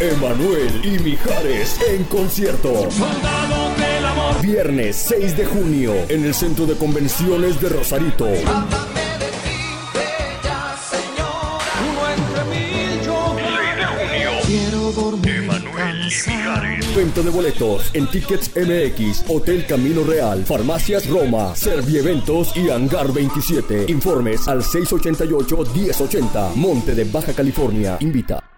Emanuel y Mijares en concierto. Viernes 6 de junio en el Centro de Convenciones de Rosarito. Venta de boletos en Tickets MX, Hotel Camino Real, Farmacias Roma, Servieventos y Hangar 27. Informes al 688-1080. Monte de Baja California. Invita.